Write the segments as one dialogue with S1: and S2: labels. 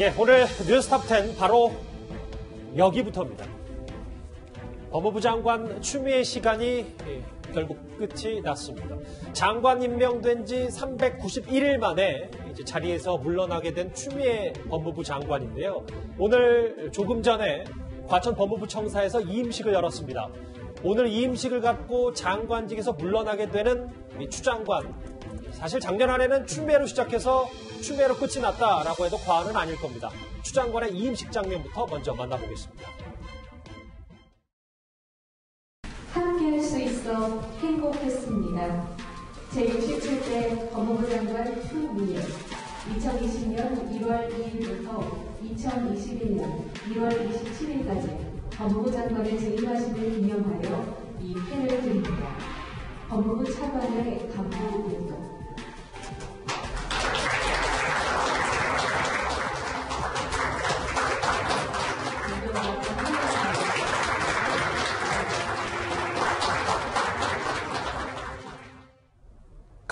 S1: 예, 오늘 뉴스탑 10 바로 여기부터입니다. 법무부 장관 추미애 시간이 예, 결국 끝이 났습니다. 장관 임명된 지 391일 만에 이제 자리에서 물러나게 된 추미애 법무부 장관인데요. 오늘 조금 전에 과천 법무부 청사에서 이임식을 열었습니다. 오늘 이임식을 갖고 장관직에서 물러나게 되는 이추 장관. 사실 작년 한 해는 추미애로 시작해서 추미애로 끝이 났다라고 해도 과언은 아닐 겁니다. 추 장관의 이임식 장면부터 먼저 만나보겠습니다.
S2: 함께할 수 있어 행복했습니다. 제67대 법무부 장관 추미애 2020년 1월 2일부터 2021년 1월 27일까지 법무부 장관에 재임하심을 기념하여 이 패를 드립니다. 법무부 차관의 간부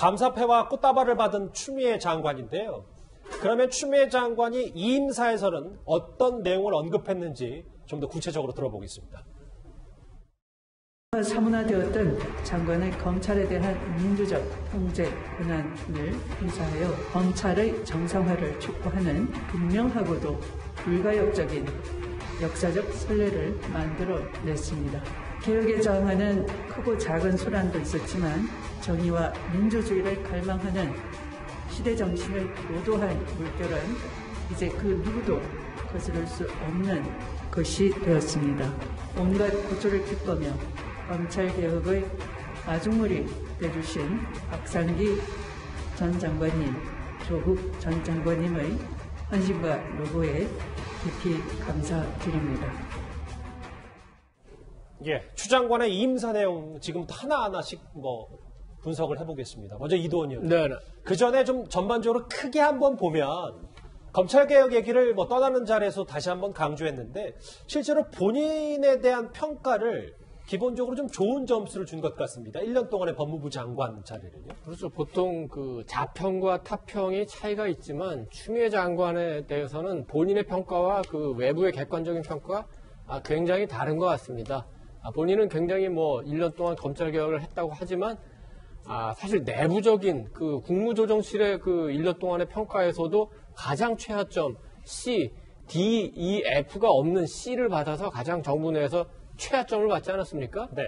S1: 감사패와 꽃다발을 받은 추미애 장관인데요. 그러면 추미애 장관이 이임사에서는 어떤 내용을 언급했는지 좀 더 구체적으로 들어보겠습니다.
S3: 사문화되었던 장관의 검찰에 대한 민주적 통제 권한을 행사하여 검찰의 정상화를 촉구하는 분명하고도 불가역적인 역사적 선례를 만들어냈습니다. 개혁의 저항하는 크고 작은 소란도 있었지만 정의와 민주주의를 갈망하는 시대 정신을 노도한 물결은 이제 그 누구도 거스를 수 없는 것이 되었습니다. 온갖 고초를 기뻐며 검찰개혁의 마중물이 되주신 박상기 전 장관님, 조국 전 장관님의 헌신과 노고에 깊이 감사드립니다.
S1: 예, 추 장관의 임사 내용 지금부터 하나하나씩 뭐 분석을 해보겠습니다. 먼저 이도원 의원.
S4: 네, 네.
S1: 그 전에 좀 전반적으로 크게 한번 보면 검찰개혁 얘기를 뭐 떠나는 자리에서 다시 한번 강조했는데 실제로 본인에 대한 평가를 기본적으로 좀 좋은 점수를 준 것 같습니다. 1년 동안의 법무부 장관 자리를요.
S4: 그렇죠. 보통 그 자평과 타평이 차이가 있지만 추미애 장관에 대해서는 본인의 평가와 그 외부의 객관적인 평가가 아, 굉장히 다른 것 같습니다. 아, 본인은 굉장히 뭐 1년 동안 검찰 개혁을 했다고 하지만 아, 사실 내부적인 그 국무조정실의 그 1년 동안의 평가에서도 가장 최하점 C, D, E, F가 없는 C를 받아서 가장 정부 내에서 최하점을 받지 않았습니까?
S1: 네.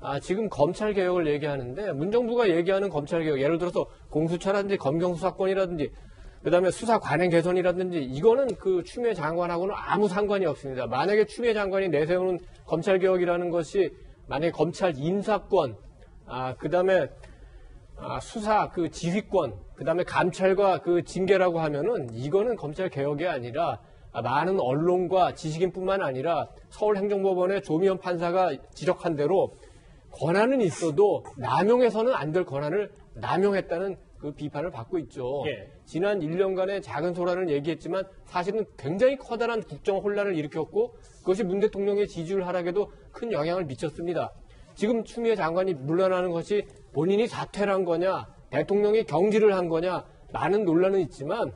S4: 아, 지금 검찰 개혁을 얘기하는데 문정부가 얘기하는 검찰 개혁 예를 들어서 공수처라든지 검경 수사권이라든지 그 다음에 수사 관행 개선이라든지 이거는 그 추미애 장관하고는 아무 상관이 없습니다. 만약에 추미애 장관이 내세우는 검찰 개혁이라는 것이 만약에 검찰 인사권 아 그 다음에 아, 수사 그 지휘권 그 다음에 감찰과 그 징계라고 하면은 이거는 검찰 개혁이 아니라 아, 많은 언론과 지식인뿐만 아니라 서울행정법원의 조미연 판사가 지적한 대로 권한은 있어도 남용해서는 안 될 권한을 남용했다는 그 비판을 받고 있죠.
S1: 예.
S4: 지난 1년간의 작은 소란을 얘기했지만 사실은 굉장히 커다란 국정 혼란을 일으켰고 그것이 문 대통령의 지지율 하락에도 큰 영향을 미쳤습니다. 지금 추미애 장관이 물러나는 것이 본인이 사퇴를 한 거냐, 대통령이 경질을 한 거냐, 많은 논란은 있지만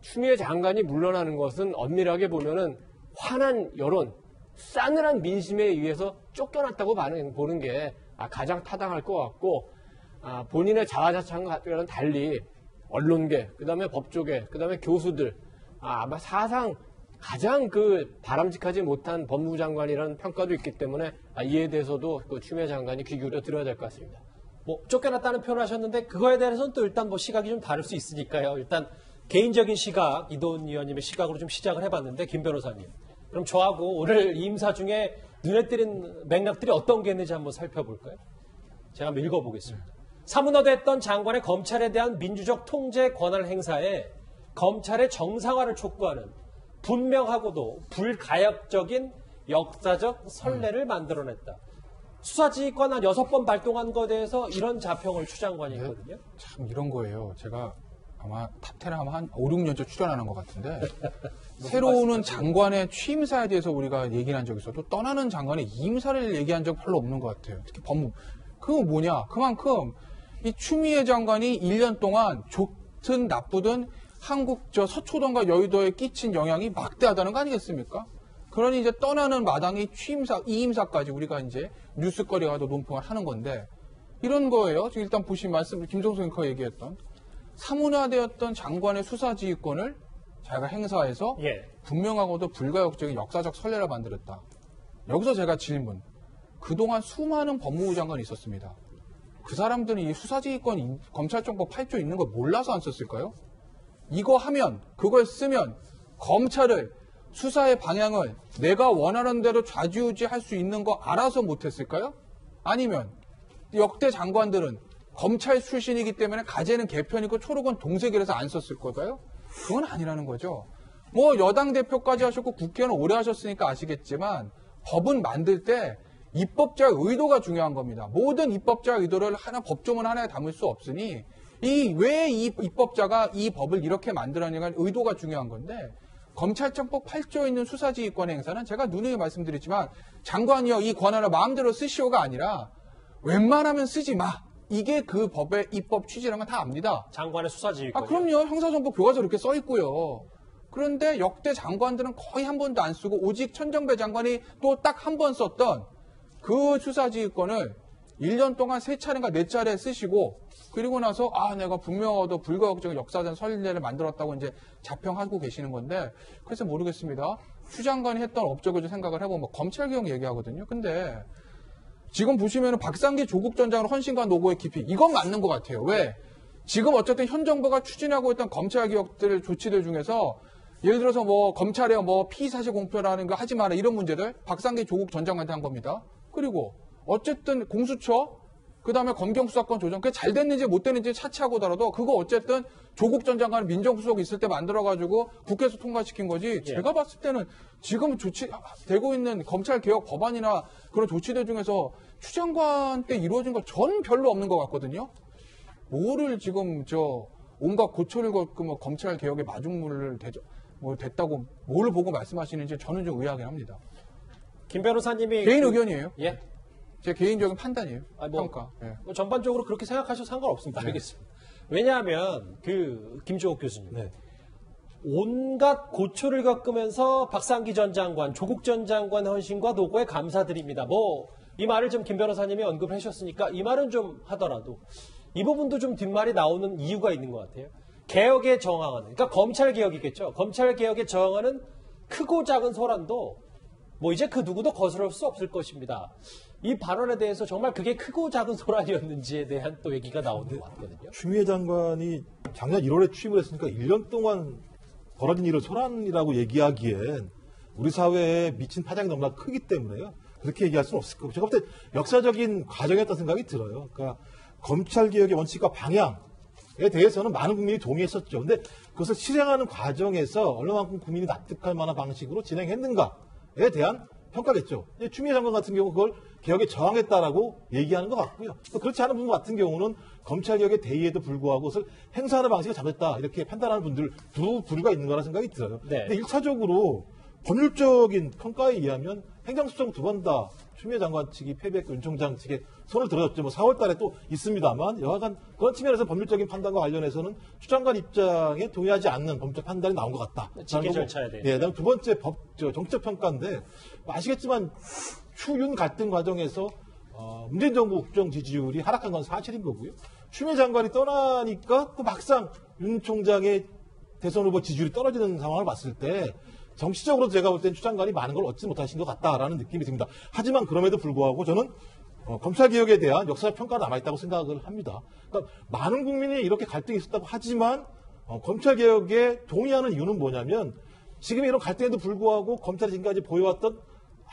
S4: 추미애 장관이 물러나는 것은 엄밀하게 보면은 화난 여론, 싸늘한 민심에 의해서 쫓겨났다고 보는 게 아, 가장 타당할 것 같고 아, 본인의 자화자찬과는 달리 언론계, 그 다음에 법조계, 그 다음에 교수들 아, 아마 사상 가장 그 바람직하지 못한 법무부 장관이라는 평가도 있기 때문에 아, 이에 대해서도 그 추미애 장관이 귀 기울여 들어야 될 것 같습니다.
S1: 뭐 쫓겨났다는 표현을 하셨는데 그거에 대해서는 또 일단 뭐 시각이 좀 다를 수 있으니까요. 일단 개인적인 시각 이도훈 의원님의 시각으로 좀 시작을 해봤는데 김 변호사님 그럼 저하고 오늘 임사 중에 눈에 띄는 맥락들이 어떤 게 있는지 한번 살펴볼까요? 제가 한번 읽어보겠습니다. 사문화됐던 장관의 검찰에 대한 민주적 통제 권한 행사에 검찰의 정상화를 촉구하는 분명하고도 불가역적인 역사적 선례를 만들어냈다. 수사지휘권 한 여섯 번 발동한 것에 대해서 이런 자평을 추장관이 했거든요.
S5: 참 이런 거예요. 제가 아마 TOP10에 아마 한 5, 6년째 출연하는 것 같은데 새로운 장관의 취임사에 대해서 우리가 얘기를 한 적이 있어도 떠나는 장관의 이임사를 얘기한 적 별로 없는 것 같아요. 특히 법무 그거 뭐냐? 그만큼 이 추미애 장관이 1년 동안 좋든 나쁘든 한국 저 서초동과 여의도에 끼친 영향이 막대하다는 거 아니겠습니까? 그러니 이제 떠나는 마당이 취임사, 이임사까지 우리가 이제 뉴스거리가 더 논평을 하는 건데 이런 거예요. 지금 일단 보신 말씀, 김종석 앵커 얘기했던 사문화되었던 장관의 수사지휘권을 자기가 행사해서
S1: 예.
S5: 분명하고도 불가역적인 역사적 선례를 만들었다. 여기서 제가 질문. 그동안 수많은 법무부 장관이 있었습니다. 그 사람들은 이 수사지휘권 인- 검찰정법 8조 있는 걸 몰라서 안 썼을까요? 이거 하면, 그걸 쓰면 검찰을 수사의 방향을 내가 원하는 대로 좌지우지 할 수 있는 거 알아서 못했을까요? 아니면 역대 장관들은 검찰 출신이기 때문에 가재는 개편이고 초록은 동색이라서 안 썼을 걸까요? 그건 아니라는 거죠. 뭐 여당 대표까지 하셨고 국회의원 오래 하셨으니까 아시겠지만 법은 만들 때 입법자의 의도가 중요한 겁니다. 모든 입법자의 의도를 하나 법조문 하나에 담을 수 없으니 이 왜 이 입법자가 이 법을 이렇게 만들었냐가 의도가 중요한 건데 검찰청법 8조에 있는 수사지휘권 행사는 제가 누누이 말씀드렸지만 장관이여 이 권한을 마음대로 쓰시오가 아니라 웬만하면 쓰지 마. 이게 그 법의 입법 취지라는 건 다 압니다.
S1: 장관의 수사지휘권.
S5: 아, 그럼요. 형사정보 교과서 이렇게 써 있고요. 그런데 역대 장관들은 거의 한 번도 안 쓰고 오직 천정배 장관이 또 딱 한 번 썼던 그 수사지휘권을 1년 동안 세 차례인가 네 차례 쓰시고 그리고 나서 아 내가 분명하도 불가역적 역사적 선례를 만들었다고 이제 자평하고 계시는 건데 그래서 모르겠습니다. 추 장관이 했던 업적을 좀 생각을 해보면 검찰개혁 얘기하거든요. 근데 지금 보시면 박상기 조국 전 장관 헌신과 노고의 깊이 이건 맞는 것 같아요. 왜? 지금 어쨌든 현 정부가 추진하고 있던 검찰 개혁들 조치들 중에서 예를 들어서 뭐 검찰에 뭐 피사실 공표라는 거 하지 마라 이런 문제들 박상기 조국 전 장관한테 한 겁니다. 그리고 어쨌든 공수처 그 다음에 검경 수사권 조정 그게 잘 됐는지 못 됐는지 차치하고더라도 그거 어쨌든 조국 전 장관 민정수석 있을 때 만들어가지고 국회에서 통과시킨 거지
S1: 예.
S5: 제가 봤을 때는 지금 조치 되고 있는 검찰 개혁 법안이나 그런 조치들 중에서 추 장관 때 이루어진 거 전 별로 없는 것 같거든요. 뭐를 지금 저 온갖 고초를 겪고 뭐 검찰 개혁의 마중물을 대저, 뭐 됐다고 뭘 보고 말씀하시는지 저는 좀 의아하긴 합니다.
S1: 김 변호사님이
S5: 개인
S1: 그-
S5: 의견이에요.
S1: 예.
S5: 제 개인적인 판단이에요.
S1: 아, 뭐,
S5: 평가. 예.
S1: 뭐 전반적으로 그렇게 생각하셔도 상관없습니다.
S5: 네.
S1: 알겠습니다. 왜냐하면 그 김주옥 교수님
S5: 네.
S1: 온갖 고초를 겪으면서 박상기 전 장관, 조국 전 장관 헌신과 노고에 감사드립니다. 뭐 이 말을 좀 김 변호사님이 언급을 하셨으니까 이 말은 좀 하더라도 이 부분도 좀 뒷말이 나오는 이유가 있는 것 같아요. 개혁에 저항하는, 그러니까 검찰 개혁이겠죠. 검찰 개혁에 저항하는 크고 작은 소란도 뭐 이제 그 누구도 거스를 수 없을 것입니다. 이 발언에 대해서 정말 그게 크고 작은 소란이었는지에 대한 또 얘기가 나오는 것 같거든요.
S6: 추미애 장관이 작년 1월에 취임을 했으니까 1년 동안 벌어진 일을 소란이라고 얘기하기엔 우리 사회에 미친 파장이 너무나 크기 때문에요. 그렇게 얘기할 수는 없을 거고. 제가 볼 때 역사적인 과정이었다는 생각이 들어요. 그러니까 검찰 개혁의 원칙과 방향에 대해서는 많은 국민이 동의했었죠. 근데 그것을 실행하는 과정에서 얼마만큼 국민이 납득할 만한 방식으로 진행했는가 에 대한 평가겠죠. 이제 추미애 장관 같은 경우 그걸 개혁에 저항했다라고 얘기하는 것 같고요. 또 그렇지 않은 부분 같은 경우는 검찰개혁의 대의에도 불구하고 그것을 행사하는 방식이 잘못됐다 이렇게 판단하는 분들 두 부류가 있는 거라 생각이 들어요.
S1: 네.
S6: 근데 1차적으로 법률적인 평가에 의하면 행정수정 두번 다 추미애 장관 측이 패배했고 윤 총장 측에 손을 들어줬죠. 뭐 4월 달에 또 있습니다만 여하간 그런 측면에서 법률적인 판단과 관련해서는 추 장관 입장에 동의하지 않는 법적 판단이 나온 것 같다. 거고.
S1: 절차에 대해서.
S6: 예, 그다음 두 번째 법, 저, 정책 평가인데 뭐 아시겠지만 추윤 갈등 과정에서 어, 문재인 정부 국정 지지율이 하락한 건 사실인 거고요. 추미애 장관이 떠나니까 또 막상 윤 총장의 대선 후보 지지율이 떨어지는 상황을 봤을 때 정치적으로 제가 볼 땐 추 장관이 많은 걸 얻지 못하신 것 같다라는 느낌이 듭니다. 하지만 그럼에도 불구하고 저는 어, 검찰 개혁에 대한 역사적 평가가 남아있다고 생각을 합니다. 그러니까 많은 국민이 이렇게 갈등이 있었다고 하지만 어, 검찰 개혁에 동의하는 이유는 뭐냐면 지금 이런 갈등에도 불구하고 검찰이 지금까지 보여왔던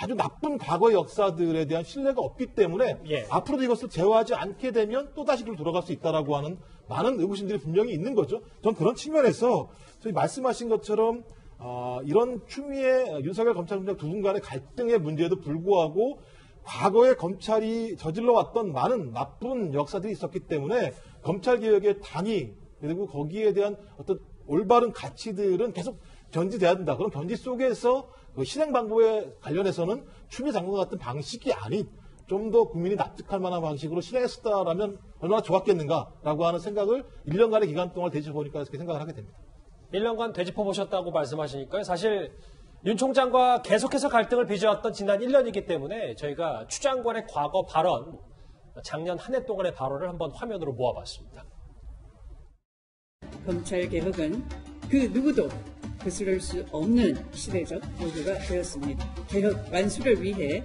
S6: 아주 나쁜 과거의 역사들에 대한 신뢰가 없기 때문에
S1: 예.
S6: 앞으로도 이것을 제어하지 않게 되면 또 다시 길 돌아갈 수 있다라고 하는 많은 의구심들이 분명히 있는 거죠. 전 그런 측면에서 저희 말씀하신 것처럼 어, 이런 추미애 윤석열 검찰총장 두 분 간의 갈등의 문제에도 불구하고 과거에 검찰이 저질러 왔던 많은 나쁜 역사들이 있었기 때문에 검찰 개혁의 단위 그리고 거기에 대한 어떤 올바른 가치들은 계속 견지돼야 된다. 그런 견지 속에서 그 실행 방법에 관련해서는 추미애 장관과 같은 방식이 아닌 좀 더 국민이 납득할 만한 방식으로 실행했었다라면 얼마나 좋았겠는가라고 하는 생각을 1년간의 기간 동안 대지보니까 이렇게 생각을 하게 됩니다.
S1: 1년간 되짚어 보셨다고 말씀하시니까요. 사실 윤 총장과 계속해서 갈등을 빚어왔던 지난 1년이기 때문에 저희가 추 장관의 과거 발언, 작년 한 해 동안의 발언을 한번 화면으로 모아봤습니다.
S3: 검찰 개혁은 그 누구도 거스를 수 없는 시대적 요구가 되었습니다. 개혁 완수를 위해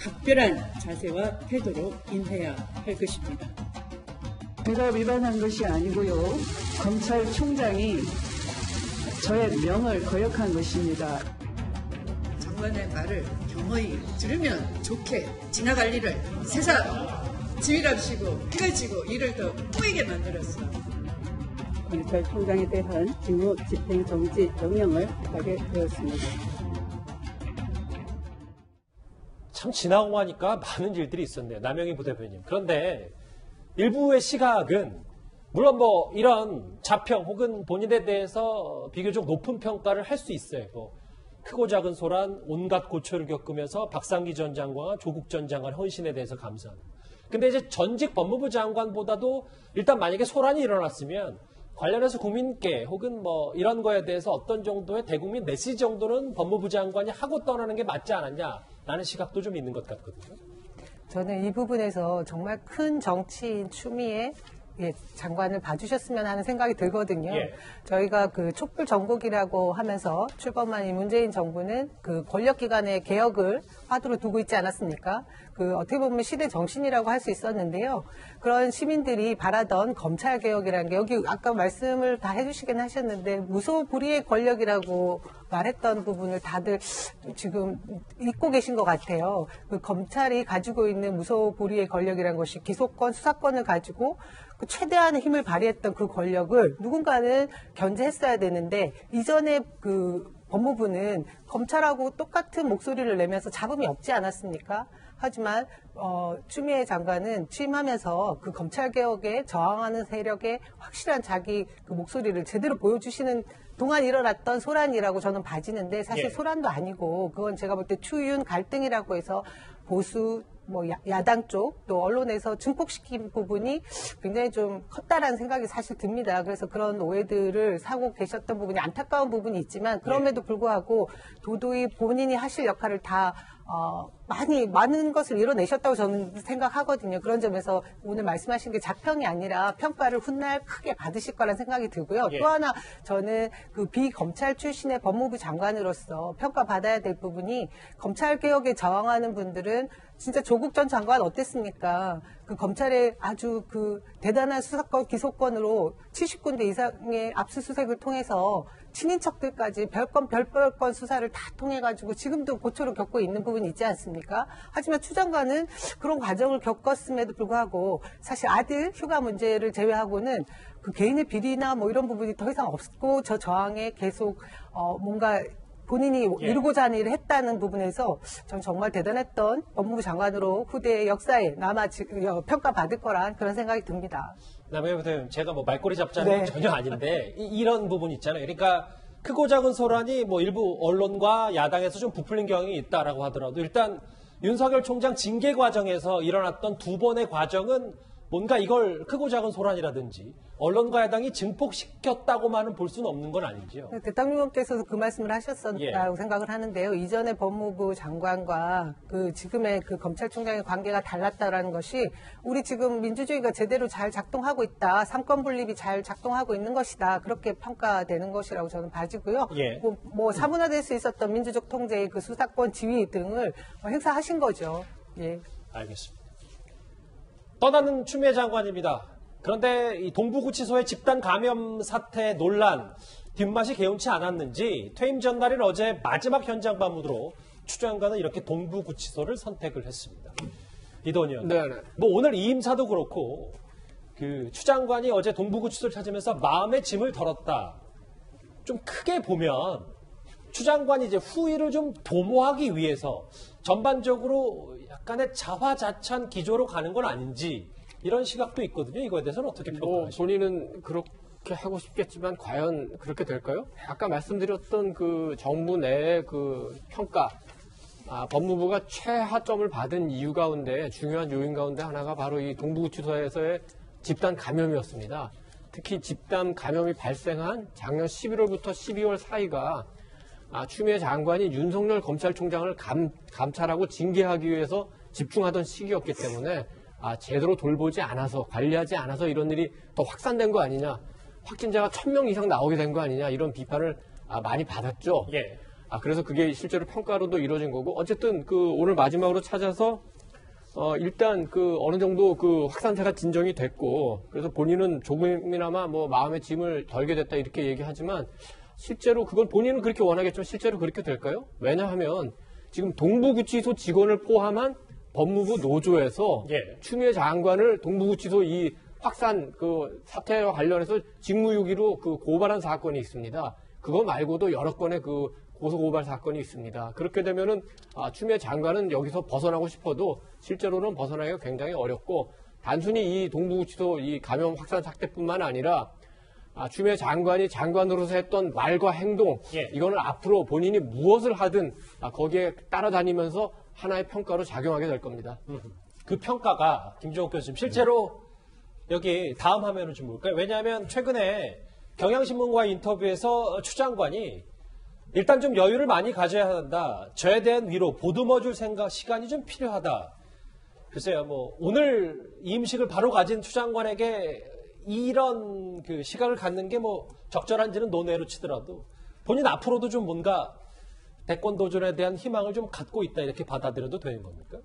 S3: 각별한 자세와 태도로 임해야 할 것입니다. 제가 위반한 것이 아니고요. 검찰총장이 저의 명을 거역한 것입니다. 장관의 말을 경허히 들으면 좋게 지나갈 일을 세상 지휘랍시고 피가지고 일을 더 꼬이게 만들었어. 검찰 총장에 대한 직무 집행 정지 명령을 하게 되었습니다.
S1: 참 지나고 하니까 많은 일들이 있었네요. 남영희 부대표님. 그런데 일부의 시각은 물론 뭐 이런 자평 혹은 본인에 대해서 비교적 높은 평가를 할 수 있어요. 뭐 크고 작은 소란 온갖 고초를 겪으면서 박상기 전 장관과 조국 전 장관 헌신에 대해서 감사하는. 근데 이제 전직 법무부 장관보다도 일단 만약에 소란이 일어났으면 관련해서 국민께 혹은 뭐 이런 거에 대해서 어떤 정도의 대국민 메시지 정도는 법무부 장관이 하고 떠나는 게 맞지 않았냐라는 시각도 좀 있는 것 같거든요.
S7: 저는 이 부분에서 정말 큰 정치인 추미애 예, 장관을 봐주셨으면 하는 생각이 들거든요.
S1: 예.
S7: 저희가 그 촛불 전국이라고 하면서 출범한 이 문재인 정부는 그 권력기관의 개혁을 화두로 두고 있지 않았습니까? 그 어떻게 보면 시대 정신이라고 할 수 있었는데요. 그런 시민들이 바라던 검찰 개혁이라는 게 여기 아까 말씀을 다 해주시긴 하셨는데 무소불위의 권력이라고 말했던 부분을 다들 지금 잊고 계신 것 같아요. 그 검찰이 가지고 있는 무소불위의 권력이라는 것이 기소권, 수사권을 가지고 그 최대한의 힘을 발휘했던 그 권력을 누군가는 견제했어야 되는데 이전에 그 법무부는 검찰하고 똑같은 목소리를 내면서 잡음이 없지 않았습니까? 하지만 어, 추미애 장관은 취임하면서 그 검찰 개혁에 저항하는 세력의 확실한 자기 그 목소리를 제대로 보여주시는 동안 일어났던 소란이라고 저는 봐지는데 사실
S1: 예.
S7: 소란도 아니고 그건 제가 볼 때 추윤 갈등이라고 해서 보수 뭐 야, 야당 쪽 또 언론에서 증폭시킨 부분이 굉장히 좀 컸다라는 생각이 사실 듭니다. 그래서 그런 오해들을 사고 계셨던 부분이 안타까운 부분이 있지만 그럼에도 불구하고 도도히 본인이 하실 역할을 다 어, 많이 많은 것을 이뤄내셨다고 저는 생각하거든요. 그런 점에서 오늘 말씀하신 게 자평이 아니라 평가를 훗날 크게 받으실 거라는 생각이 들고요.
S1: 예.
S7: 또 하나 저는 그 비검찰 출신의 법무부 장관으로서 평가받아야 될 부분이 검찰 개혁에 저항하는 분들은 진짜 조국 전 장관 어땠습니까? 그 검찰의 아주 그 대단한 수사권 기소권으로 70군데 이상의 압수수색을 통해서 친인척들까지 별건 별별건 수사를 다 통해 가지고 지금도 고초를 겪고 있는 부분이 있지 않습니까? 하지만 추 장관은 그런 과정을 겪었음에도 불구하고 사실 아들 휴가 문제를 제외하고는 그 개인의 비리나 뭐 이런 부분이 더 이상 없고 저 저항에 계속 어 뭔가 본인이
S1: 예.
S7: 이루고자 하는 일을 했다는 부분에서 전 정말 대단했던 법무부 장관으로 후대의 역사에 남아 지- 어, 평가받을 거란 그런 생각이 듭니다.
S1: 남해부 대표님, 제가 뭐 말꼬리 잡자는 건
S7: 네.
S1: 전혀 아닌데 이, 런 부분 있잖아요. 그러니까 크고 작은 소란이 뭐 일부 언론과 야당에서 좀 부풀린 경향이 있다라고 하더라도 일단 윤석열 총장 징계 과정에서 일어났던 두 번의 과정은 뭔가 이걸 크고 작은 소란이라든지 언론과 야당이 증폭시켰다고만은 볼 수는 없는 건 아니지요.
S7: 대통령께서도 그 말씀을 하셨었다고
S1: 예.
S7: 생각을 하는데요. 이전에 법무부 장관과 그 지금의 그 검찰총장의 관계가 달랐다라는 것이 우리 지금 민주주의가 제대로 잘 작동하고 있다. 삼권 분립이 잘 작동하고 있는 것이다. 그렇게 평가되는 것이라고 저는 봐지고요.
S1: 예.
S7: 뭐, 뭐 사문화될 수 있었던 민주적 통제의 그 수사권 지위 등을 행사하신 거죠. 예.
S1: 알겠습니다. 떠나는 추미애 장관입니다. 그런데 이 동부구치소의 집단 감염 사태 논란 뒷맛이 개운치 않았는지 퇴임 전날인 어제 마지막 현장 방문으로 추 장관은 이렇게 동부구치소를 선택을 했습니다. 이돈 의원.
S4: 네네.
S1: 뭐 오늘 이임사도 그렇고 그 추 장관이 어제 동부구치소를 찾으면서 마음의 짐을 덜었다. 좀 크게 보면 추 장관이 이제 후위를 좀 도모하기 위해서 전반적으로 약간의 자화자찬 기조로 가는 건 아닌지 이런 시각도 있거든요. 이거에 대해서는 어떻게
S4: 뭐
S1: 평가하시나요?
S4: 본인은 그렇게 하고 싶겠지만 과연 그렇게 될까요? 아까 말씀드렸던 그 정부 내의 그 평가 아, 법무부가 최하점을 받은 이유 가운데 중요한 요인 가운데 하나가 바로 이 동부구치소에서의 집단 감염이었습니다. 특히 집단 감염이 발생한 작년 11월부터 12월 사이가 아, 추미애 장관이 윤석열 검찰총장을 감, 감찰하고 징계하기 위해서 집중하던 시기였기 때문에 아, 제대로 돌보지 않아서 관리하지 않아서 이런 일이 더 확산된 거 아니냐 확진자가 1000명 이상 나오게 된 거 아니냐 이런 비판을 아, 많이 받았죠.
S1: 예.
S4: 아, 그래서 그게 실제로 평가로도 이루어진 거고, 어쨌든 그 오늘 마지막으로 찾아서, 어, 일단 그 어느 정도 그 확산세가 진정이 됐고, 그래서 본인은 조금이나마 뭐 마음의 짐을 덜게 됐다 이렇게 얘기하지만, 실제로 그건 본인은 그렇게 원하겠지만 실제로 그렇게 될까요? 왜냐하면 지금 동부구치소 직원을 포함한 법무부 노조에서
S1: 예.
S4: 추미애 장관을 동부구치소 이 확산 그 사태와 관련해서 직무유기로 그 고발한 사건이 있습니다. 그거 말고도 여러 건의 그 고소고발 사건이 있습니다. 그렇게 되면은 아, 추미애 장관은 여기서 벗어나고 싶어도 실제로는 벗어나기가 굉장히 어렵고 단순히 이 동부구치소 이 감염 확산 사태뿐만 아니라 아, 추미애 장관이 장관으로서 했던 말과 행동
S1: 예.
S4: 이거는 앞으로 본인이 무엇을 하든 아, 거기에 따라다니면서 하나의 평가로 작용하게 될 겁니다.
S1: 그 평가가 김종욱 교수님 실제로 여기 다음 화면을 좀 볼까요? 왜냐하면 최근에 경향신문과의 인터뷰에서 추 장관이 일단 좀 여유를 많이 가져야 한다. 저에 대한 위로 보듬어줄 생각 시간이 좀 필요하다. 글쎄요, 뭐 오늘 이 음식을 바로 가진 추 장관에게 이런 그 시각을 갖는 게 뭐 적절한지는 논외로 치더라도 본인 앞으로도 좀 뭔가 대권 도전에 대한 희망을 좀 갖고 있다 이렇게 받아들여도 되는 겁니까?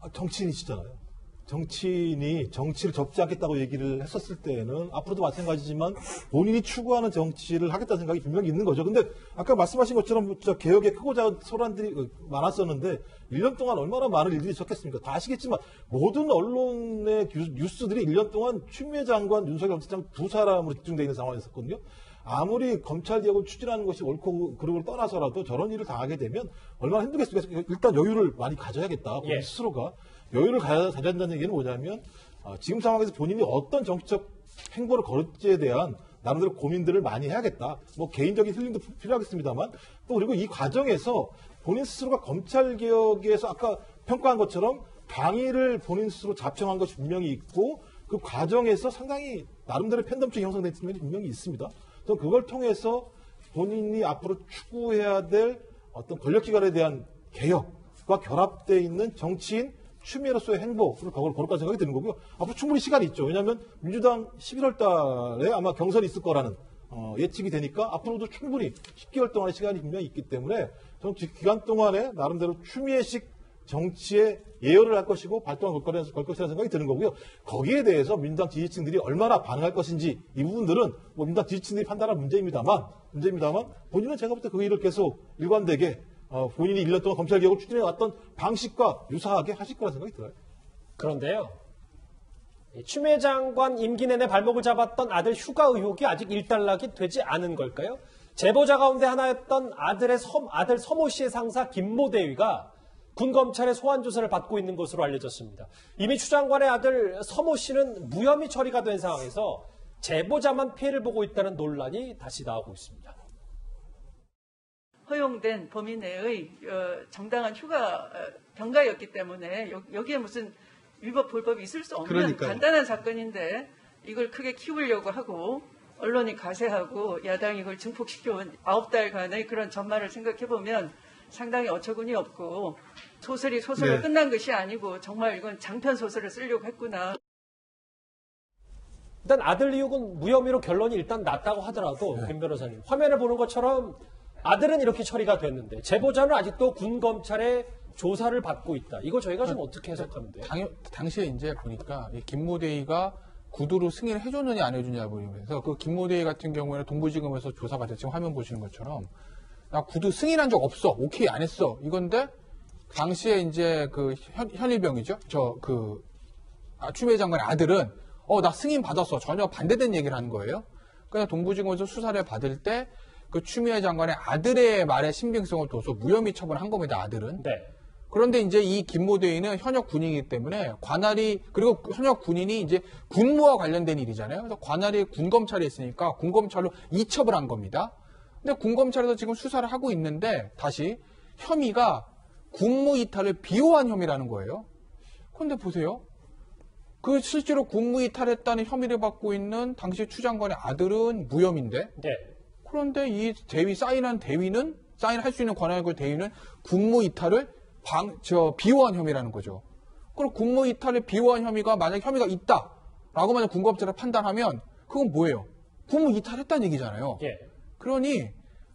S6: 아, 정치인이시잖아요. 정치인이 정치를 접지 않겠다고 얘기를 했었을 때에는 앞으로도 마찬가지지만 본인이 추구하는 정치를 하겠다는 생각이 분명히 있는 거죠. 근데 아까 말씀하신 것처럼 저 개혁에 크고 작은 소란들이 어, 많았었는데 1년 동안 얼마나 많은 일들이 있었겠습니까? 다 아시겠지만 모든 언론의 뉴- 뉴스들이 1년 동안 추미애 장관, 윤석열 검찰총장 두 사람으로 집중되어 있는 상황이었거든요. 아무리 검찰 개혁을 추진하는 것이 옳고 그르고를 떠나서라도 저런 일을 당하게 되면 얼마나 힘들겠습니까? 일단 여유를 많이 가져야겠다. 본인
S1: 예.
S6: 스스로가 여유를 가야 가져야 한다는 얘기는 뭐냐면 어, 지금 상황에서 본인이 어떤 정치적 행보를 걸을지에 대한 나름대로 고민들을 많이 해야겠다. 뭐 개인적인 힐링도 필요하겠습니다만 또 그리고 이 과정에서 본인 스스로가 검찰 개혁에서 아까 평가한 것처럼 방위를 본인 스스로 자청한 것이 분명히 있고 그 과정에서 상당히 나름대로 팬덤층이 형성된 측면이 분명히 있습니다. 저는 그걸 통해서 본인이 앞으로 추구해야 될 어떤 권력기관에 대한 개혁과 결합되어 있는 정치인 추미애로서의 행보를 거울 거룩한 생각이 드는 거고요. 앞으로 충분히 시간이 있죠. 왜냐하면 민주당 11월 달에 아마 경선이 있을 거라는 어, 예측이 되니까 앞으로도 충분히 10개월 동안의 시간이 분명히 있기 때문에 저는 그 기간 동안에 나름대로 추미애식 정치에 예열을 할 것이고 발동을 걸 것이라는 생각이 드는 거고요. 거기에 대해서 민주당 지지층들이 얼마나 반응할 것인지 이 부분들은 뭐 민주당 지지층들이 판단할 문제입니다만 문제입니다만 본인은 제가 볼 때 그 일을 계속 일관되게 어, 본인이 1년 동안 검찰 개혁을 추진해 왔던 방식과 유사하게 하실 거라는 생각이 들어요.
S1: 그런데요. 이 추미애 장관 임기 내내 발목을 잡았던 아들 휴가 의혹이 아직 일단락이 되지 않은 걸까요? 제보자 가운데 하나였던 아들의 섬, 아들 서모 씨의 상사 김모 대위가 군 검찰의 소환 조사를 받고 있는 것으로 알려졌습니다. 이미 추 장관의 아들 서모 씨는 무혐의 처리가 된 상황에서 제보자만 피해를 보고 있다는 논란이 다시 나오고 있습니다.
S8: 허용된 범위 내의 어, 정당한 휴가 어, 병가였기 때문에 여- 여기에 무슨 위법 불법이 있을 수 없는
S6: 그러니까요.
S8: 간단한 사건인데 이걸 크게 키우려고 하고 언론이 가세하고 야당이 이걸 증폭시켜온 아홉 달간의 그런 전말을 생각해 보면 상당히 어처구니 없고 소설이 소설로
S6: 네.
S8: 끝난 것이 아니고 정말 이건 장편 소설을 쓰려고 했구나.
S1: 일단 아들 의혹은 무혐의로 결론이 일단 났다고 하더라도 김 변호사님 화면을 보는 것처럼 아들은 이렇게 처리가 됐는데 제보자는 아직도 군 검찰의 조사를 받고 있다. 이거 저희가 좀 어떻게 해석하면 돼요?
S5: 당, 당시에 이제 보니까 이 김모대위가 구두로 승인을 해줬느냐 안 해줬느냐 보면서 그 김모대위 같은 경우에는 동부지검에서 조사받았 지금 화면 보시는 것처럼 나 구두 승인한 적 없어 오케이 안 했어 이건데 당시에 이제 그 현, 현일병이죠 저그 아, 추미애 장관의 아들은 어 나 승인 받았어 전혀 반대된 얘기를 하는 거예요. 그냥 동부지검에서 수사를 받을 때 그 추미애 장관의 아들의 말에 신빙성을 둬서 무혐의 처분한 겁니다. 아들은.
S1: 네.
S5: 그런데 이제 이 김모대위는 현역 군인이기 때문에 관할이 그리고 그 현역 군인이 이제 군무와 관련된 일이잖아요. 그래서 관할이 군검찰에 있으니까 군검찰로 이첩을 한 겁니다. 근데 군검찰에서 지금 수사를 하고 있는데 다시 혐의가 군무 이탈을 비호한 혐의라는 거예요. 그런데 보세요. 그 실제로 국무 이탈했다는 혐의를 받고 있는 당시 추 장관의 아들은 무혐의인데
S1: 네.
S5: 그런데 이 대위 사인한 대위는 사인할 수 있는 권한을 그 대위는 국무 이탈을 방, 저 비호한 혐의라는 거죠. 그럼 국무 이탈을 비호한 혐의가 만약 혐의가 있다라고 만약 군검찰을 판단하면 그건 뭐예요? 국무 이탈했다는 얘기잖아요.
S1: 예.
S5: 그러니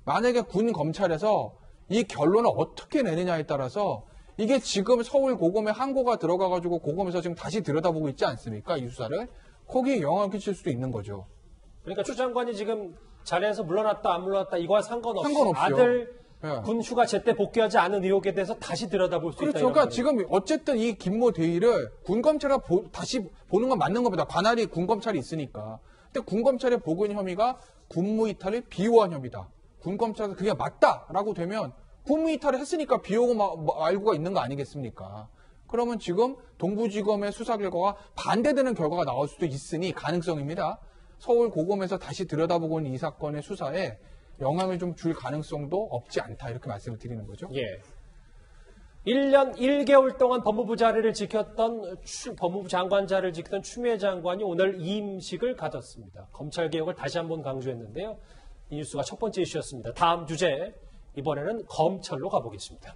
S5: 만약에 군 검찰에서 이 결론을 어떻게 내느냐에 따라서 이게 지금 서울 고검에 항고가 들어가가지고 고검에서 지금 다시 들여다보고 있지 않습니까? 이 수사를 거기에 영향을 끼칠 수도 있는 거죠.
S1: 그러니까 추 장관이 지금 자리에서 물러났다 안 물러났다 이거와 상관없이
S5: 상관없이요.
S1: 아들
S5: 예.
S1: 군 휴가 제때 복귀하지 않은 의혹에 대해서 다시 들여다볼 수
S5: 그렇죠.
S1: 있다.
S5: 그러니까. 지금 어쨌든 이 김모 대위를 군 검찰이 보- 다시 보는 건 맞는 겁니다. 관할이 군 검찰이 있으니까. 근데 군 검찰의 보고 있는 혐의가 군무 이탈을 비호한 혐의다. 군 검찰에서 그게 맞다라고 되면 군무 이탈을 했으니까 비호고 말고가 있는 거 아니겠습니까? 그러면 지금 동부지검의 수사 결과가 반대되는 결과가 나올 수도 있으니 가능성입니다. 서울 고검에서 다시 들여다보고 있는 이 사건의 수사에 영향을 좀 줄 가능성도 없지 않다 이렇게 말씀을 드리는 거죠.
S1: 예. 1년 1개월 동안 법무부 자리를 지켰던 추- 법무부 장관 자리를 지켰던 추미애 장관이 오늘 임식을 가졌습니다. 검찰 개혁을 다시 한번 강조했는데요. 이 뉴스가 첫 번째 이슈였습니다. 다음 주제 이번에는 검찰로 가보겠습니다.